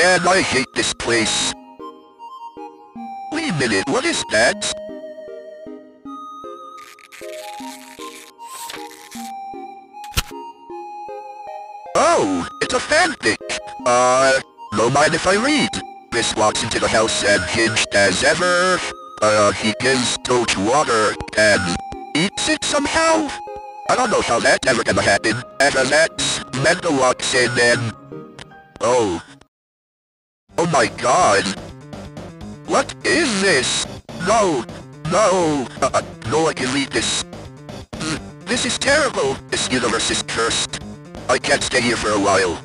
Man, I hate this place. Wait a minute, what is that? Oh, it's a fanfic. Uh, no mind if I read. Chris walks into the house and hinged as ever. Uh, he gives Toach water and eats it somehow. I don't know how that ever gonna happen. After that, Mendo walks in and... Oh. Oh my god. What is this? No. No. Uh, no I can leave this. Mm, This is terrible. This universe is cursed. I can't stay here for a while.